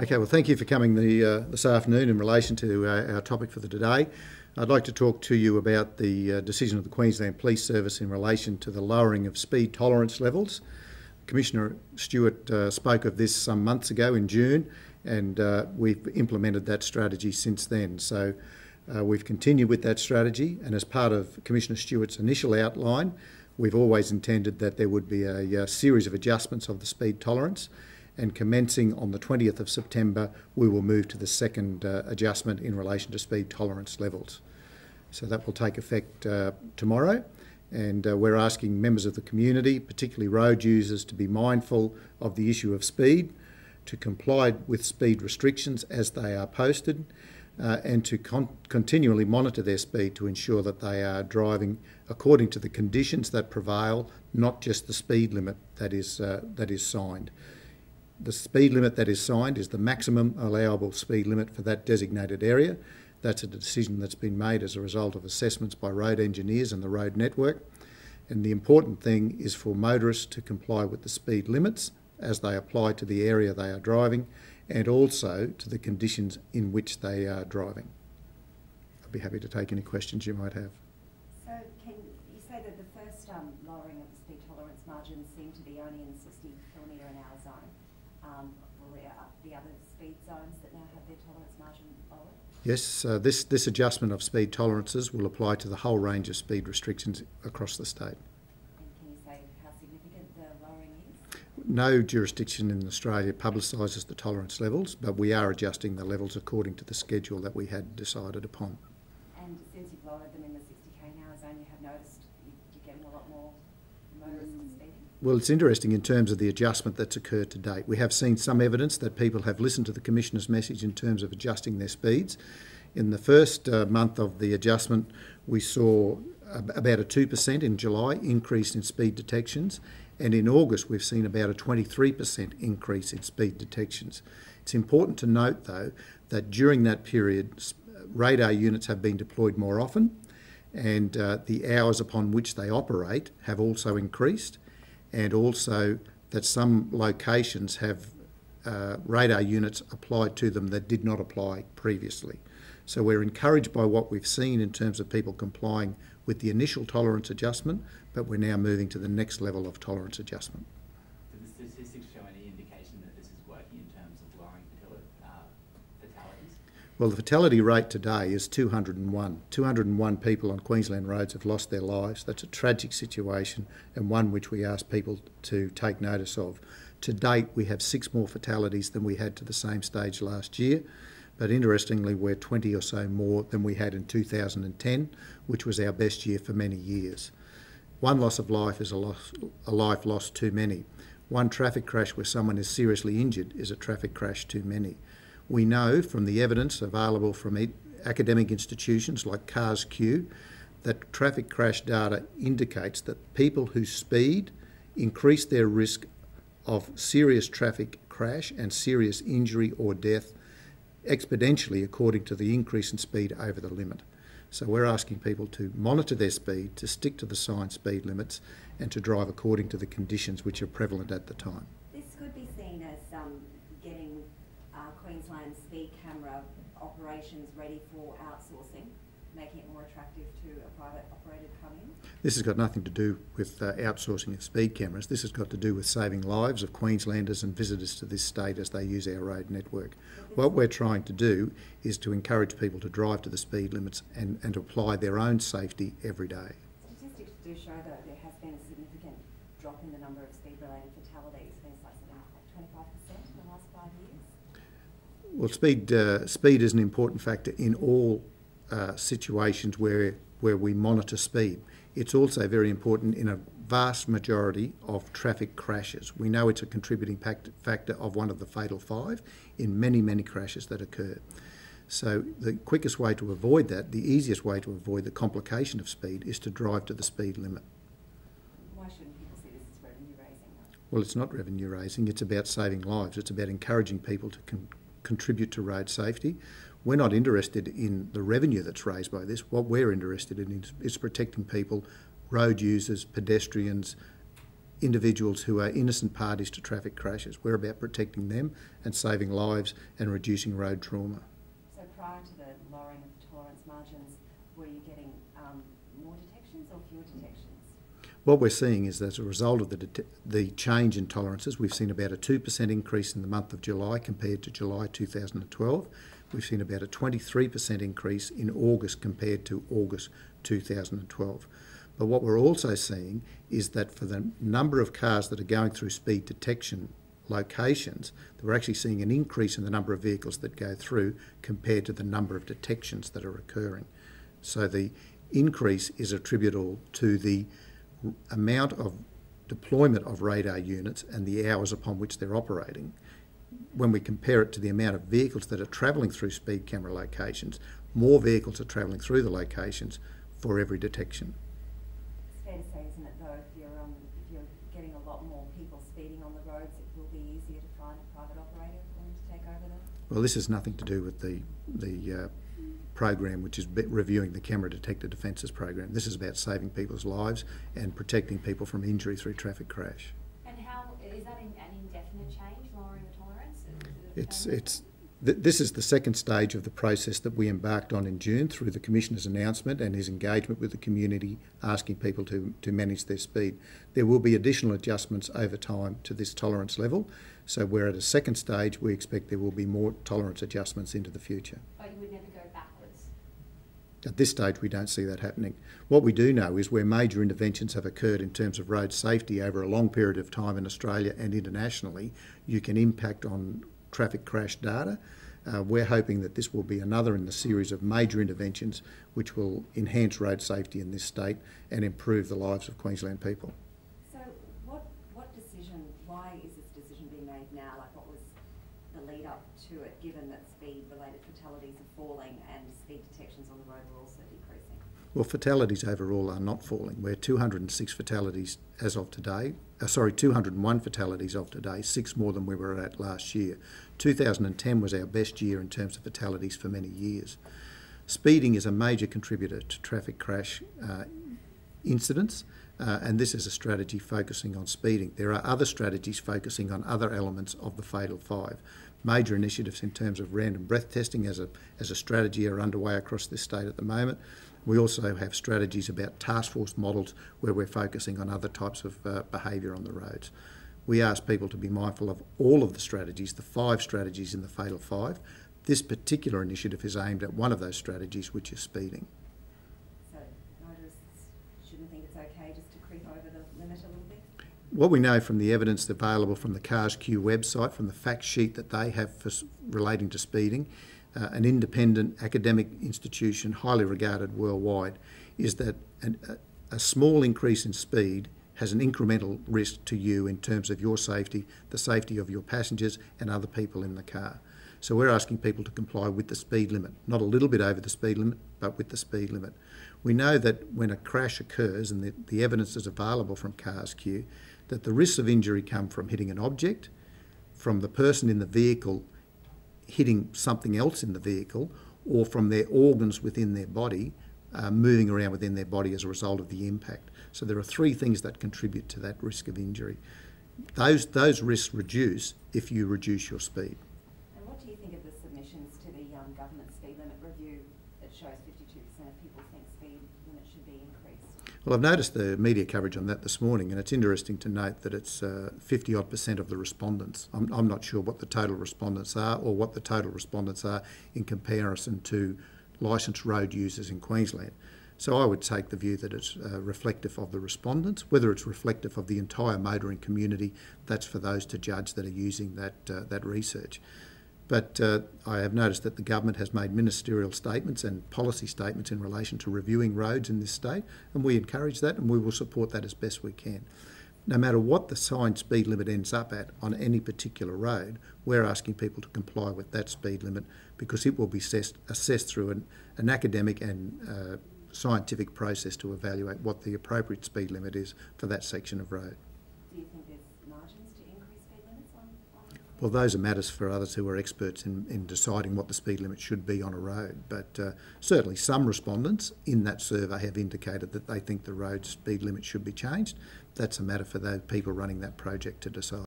Okay, well, thank you for coming the, uh, this afternoon in relation to uh, our topic for the today. I'd like to talk to you about the uh, decision of the Queensland Police Service in relation to the lowering of speed tolerance levels. Commissioner Stewart uh, spoke of this some months ago in June, and uh, we've implemented that strategy since then. So we've continued with that strategy, and as part of Commissioner Stewart's initial outline, we've always intended that there would be a, a series of adjustments of the speed tolerance and commencing on the 20th of September, we will move to the second uh, adjustment in relation to speed tolerance levels. So that will take effect uh, tomorrow, and uh, we're asking members of the community, particularly road users, to be mindful of the issue of speed, to comply with speed restrictions as they are posted, uh, and to con continually monitor their speed to ensure that they are driving according to the conditions that prevail, not just the speed limit that is, uh, that is signed the speed limit that is signed is the maximum allowable speed limit for that designated area. That's a decision that's been made as a result of assessments by road engineers and the road network. And the important thing is for motorists to comply with the speed limits as they apply to the area they are driving and also to the conditions in which they are driving. I'd be happy to take any questions you might have. So can you say that the first um, lowering of the speed tolerance margins seemed to be only in the 60 kilometre an hour zone? um, the other speed zones that now have their tolerance margin lowered? Yes, uh, this, this adjustment of speed tolerances will apply to the whole range of speed restrictions across the state. Can you say how significant the lowering is? No jurisdiction in Australia publicises the tolerance levels, but we are adjusting the levels according to the schedule that we had decided upon. And since you've lowered them in the 60k now zone, you have noticed you're getting a lot more? Well, it's interesting in terms of the adjustment that's occurred to date. We have seen some evidence that people have listened to the Commissioner's message in terms of adjusting their speeds. In the first uh, month of the adjustment, we saw about a 2% in July increase in speed detections, and in August, we've seen about a 23% increase in speed detections. It's important to note, though, that during that period, radar units have been deployed more often, and uh, the hours upon which they operate have also increased and also that some locations have uh, radar units applied to them that did not apply previously. So we're encouraged by what we've seen in terms of people complying with the initial tolerance adjustment, but we're now moving to the next level of tolerance adjustment. Well, the fatality rate today is 201. 201 people on Queensland roads have lost their lives. That's a tragic situation and one which we ask people to take notice of. To date, we have six more fatalities than we had to the same stage last year, but interestingly, we're 20 or so more than we had in 2010, which was our best year for many years. One loss of life is a, loss, a life lost too many. One traffic crash where someone is seriously injured is a traffic crash too many. We know from the evidence available from academic institutions like CARRS-Q that traffic crash data indicates that people who speed increase their risk of serious traffic crash and serious injury or death exponentially according to the increase in speed over the limit. So we're asking people to monitor their speed, to stick to the signed speed limits and to drive according to the conditions which are prevalent at the time. This could be seen as um, getting uh, Queensland speed camera operations ready for outsourcing, making it more attractive to a private operator to come in? This has got nothing to do with uh, outsourcing of speed cameras. This has got to do with saving lives of Queenslanders and visitors to this state as they use our road network. What we're trying to do is to encourage people to drive to the speed limits and, and apply their own safety every day. Statistics do show that there has been a significant drop in the number of speed-related fatalities, things like 25% in the last five years. Well, speed uh, speed is an important factor in all uh, situations where where we monitor speed. It's also very important in a vast majority of traffic crashes. We know it's a contributing factor of one of the fatal five in many many crashes that occur. So the quickest way to avoid that, the easiest way to avoid the complication of speed, is to drive to the speed limit. Why shouldn't people see this as revenue raising? Well, it's not revenue raising. It's about saving lives. It's about encouraging people to contribute to road safety. We're not interested in the revenue that's raised by this. What we're interested in is, is protecting people, road users, pedestrians, individuals who are innocent parties to traffic crashes. We're about protecting them and saving lives and reducing road trauma. So prior to the lowering of tolerance margins, were you getting um, more detections or fewer detections? What we're seeing is that as a result of the, the change in tolerances, we've seen about a 2% increase in the month of July compared to July 2012. We've seen about a 23% increase in August compared to August 2012. But what we're also seeing is that for the number of cars that are going through speed detection locations, we're actually seeing an increase in the number of vehicles that go through compared to the number of detections that are occurring. So the increase is attributable to the amount of deployment of radar units and the hours upon which they're operating. When we compare it to the amount of vehicles that are travelling through speed camera locations, more vehicles are travelling through the locations for every detection. It's fair to say, isn't it, though, if you're, um, if you're getting a lot more people speeding on the roads, it will be easier to find a private operator willing to take over them? Well, this has nothing to do with the the uh, program, which is reviewing the camera detected offences program. This is about saving people's lives and protecting people from injury through traffic crash. And how, is that an indefinite change, lowering the tolerance? It's it's th- this is the second stage of the process that we embarked on in June through the commissioner's announcement and his engagement with the community, asking people to to manage their speed. There will be additional adjustments over time to this tolerance level. So we're at a second stage. We expect there will be more tolerance adjustments into the future. But you would never go backwards. At this stage, we don't see that happening. What we do know is where major interventions have occurred in terms of road safety over a long period of time in Australia and internationally, you can impact on traffic crash data. Uh, we're hoping that this will be another in the series of major interventions which will enhance road safety in this state and improve the lives of Queensland people. So what, what decision, why is this decision being made now? Like what was the lead up to it, given that speed-related fatalities are falling and speed detections on the road are also decreasing? Well, fatalities overall are not falling. We're 206 fatalities as of today. Uh, sorry, 201 fatalities of today, six more than we were at last year. 2010 was our best year in terms of fatalities for many years. Speeding is a major contributor to traffic crash uh, incidents, uh, and this is a strategy focusing on speeding. There are other strategies focusing on other elements of the Fatal Five. Major initiatives in terms of random breath testing as a, as a strategy are underway across this state at the moment. We also have strategies about task force models where we're focusing on other types of uh, behaviour on the roads. We ask people to be mindful of all of the strategies, the five strategies in the Fatal Five. This particular initiative is aimed at one of those strategies, which is speeding. So motorists shouldn't think it's okay just to creep over the limit a little bit? What we know from the evidence available from the CARRS-Q website, from the fact sheet that they have for, relating to speeding, uh, an independent academic institution highly regarded worldwide, is that an, a, a small increase in speed has an incremental risk to you in terms of your safety, the safety of your passengers and other people in the car. So we're asking people to comply with the speed limit, not a little bit over the speed limit, but with the speed limit. We know that when a crash occurs, and the, the evidence is available from CARRS-Q, that the risks of injury come from hitting an object, from the person in the vehicle hitting something else in the vehicle, or from their organs within their body uh, moving around within their body as a result of the impact. So there are three things that contribute to that risk of injury. Those, those risks reduce if you reduce your speed. And what do you think of the submissions to the um, government speed limit review that shows fifty-two percent of people think speed limit should be increased? Well, I've noticed the media coverage on that this morning, and it's interesting to note that it's uh, 50 odd percent of the respondents. I'm, I'm not sure what the total respondents are or what the total respondents are in comparison to licensed road users in Queensland. So I would take the view that it's uh, reflective of the respondents. Whether it's reflective of the entire motoring community, that's for those to judge that are using that, uh, that research. But uh, I have noticed that the government has made ministerial statements and policy statements in relation to reviewing roads in this state, and we encourage that and we will support that as best we can. No matter what the signed speed limit ends up at on any particular road, we're asking people to comply with that speed limit because it will be assessed, assessed through an, an academic and uh, scientific process to evaluate what the appropriate speed limit is for that section of road. Do you think there's margins to increase speed limits on, on Well, those are matters for others who are experts in, in deciding what the speed limit should be on a road. But uh, certainly some respondents in that survey have indicated that they think the road speed limit should be changed. That's a matter for those people running that project to decide.